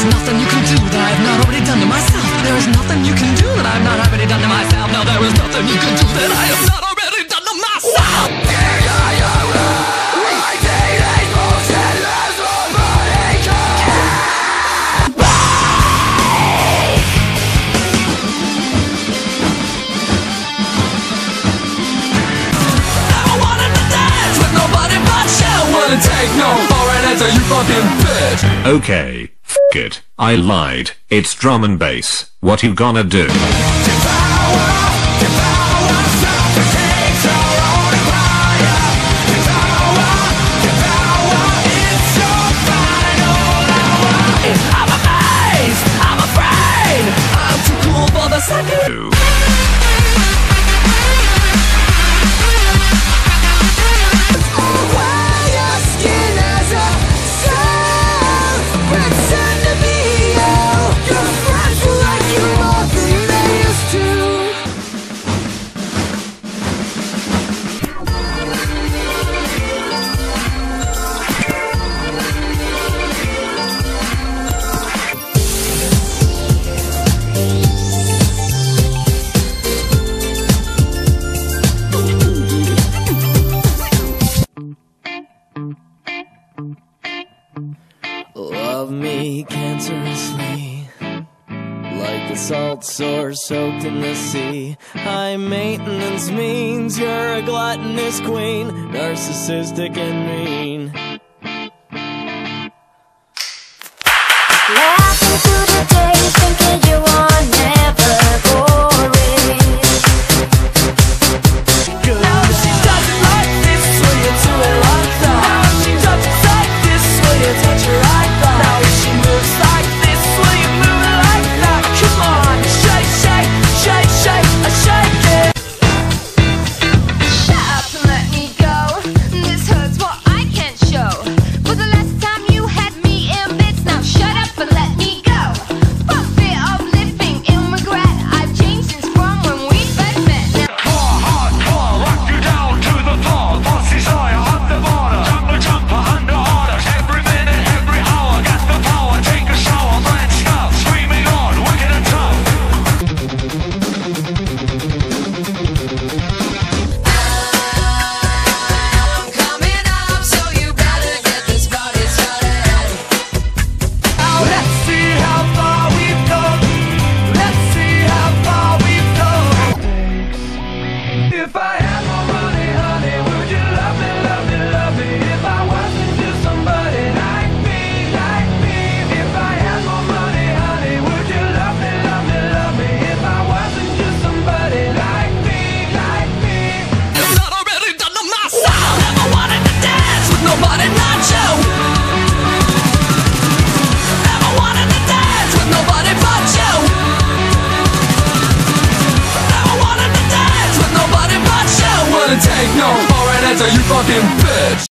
is nothing you can do that I have not already done to myself. There is nothing you can do that I have not already done to myself. No, there is nothing you can do that I have not already done to myself. Never wanted to dance with nobody but you. Wouldn't take no you fucking bitch. Okay, f it. I lied. It's drum and bass. What you gonna do? I'm amazed, I'm afraid, I'm too cool for the second. Like the salt sore soaked in the sea. High maintenance means you're a gluttonous queen, narcissistic and mean. Take no for an answer, you fucking bitch.